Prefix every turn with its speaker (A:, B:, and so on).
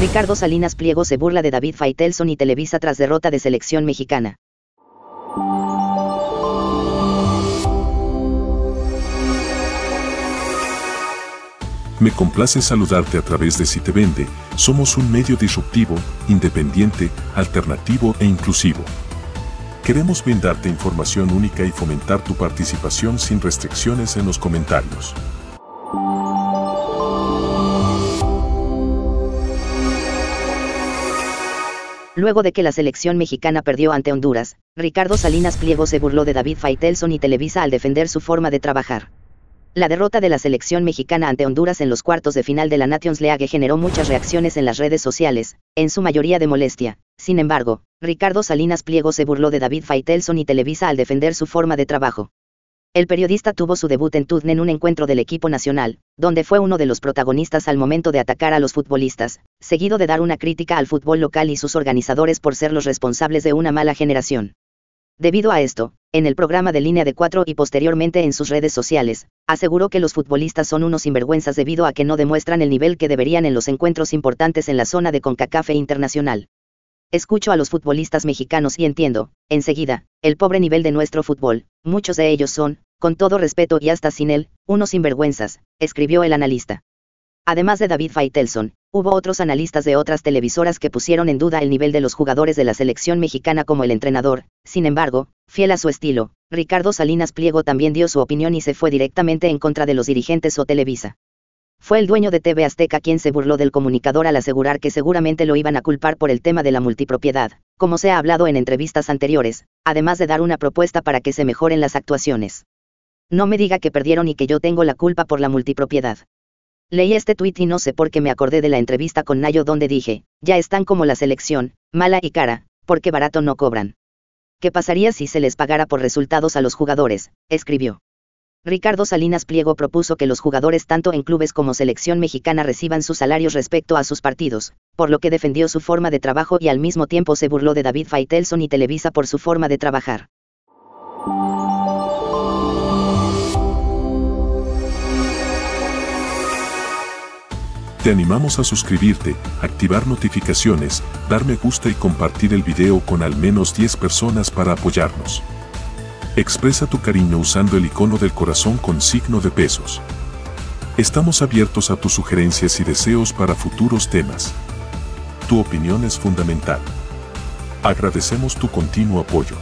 A: Ricardo Salinas Pliego se burla de David Faitelson y Televisa tras derrota de selección mexicana.
B: Me complace saludarte a través de Si Te Vende. Somos un medio disruptivo, independiente, alternativo e inclusivo. Queremos brindarte información única y fomentar tu participación sin restricciones en los comentarios.
A: Luego de que la selección mexicana perdió ante Honduras, Ricardo Salinas Pliego se burló de David Faitelson y Televisa al defender su forma de trabajar. La derrota de la selección mexicana ante Honduras en los cuartos de final de la Nations League generó muchas reacciones en las redes sociales, en su mayoría de molestia. Sin embargo, Ricardo Salinas Pliego se burló de David Faitelson y Televisa al defender su forma de trabajo. El periodista tuvo su debut en Tudne en un encuentro del equipo nacional, donde fue uno de los protagonistas al momento de atacar a los futbolistas, seguido de dar una crítica al fútbol local y sus organizadores por ser los responsables de una mala generación. Debido a esto, en el programa de línea de cuatro y posteriormente en sus redes sociales, aseguró que los futbolistas son unos sinvergüenzas debido a que no demuestran el nivel que deberían en los encuentros importantes en la zona de CONCACAF e internacional. Escucho a los futbolistas mexicanos y entiendo, enseguida, el pobre nivel de nuestro fútbol, muchos de ellos son, con todo respeto y hasta sin él, unos sinvergüenzas, escribió el analista. Además de David Faitelson, hubo otros analistas de otras televisoras que pusieron en duda el nivel de los jugadores de la selección mexicana como el entrenador, sin embargo, fiel a su estilo, Ricardo Salinas Pliego también dio su opinión y se fue directamente en contra de los dirigentes o Televisa. Fue el dueño de TV Azteca quien se burló del comunicador al asegurar que seguramente lo iban a culpar por el tema de la multipropiedad, como se ha hablado en entrevistas anteriores, además de dar una propuesta para que se mejoren las actuaciones. No me diga que perdieron y que yo tengo la culpa por la multipropiedad. Leí este tuit y no sé por qué me acordé de la entrevista con Nayo donde dije, ya están como la selección, mala y cara, porque barato no cobran. ¿Qué pasaría si se les pagara por resultados a los jugadores? escribió. Ricardo Salinas Pliego propuso que los jugadores tanto en clubes como selección mexicana reciban sus salarios respecto a sus partidos, por lo que defendió su forma de trabajo y al mismo tiempo se burló de David Faitelson y Televisa por su forma de trabajar.
B: Te animamos a suscribirte, activar notificaciones, dar me gusta y compartir el video con al menos 10 personas para apoyarnos. Expresa tu cariño usando el icono del corazón con signo de pesos. Estamos abiertos a tus sugerencias y deseos para futuros temas. Tu opinión es fundamental. Agradecemos tu continuo apoyo.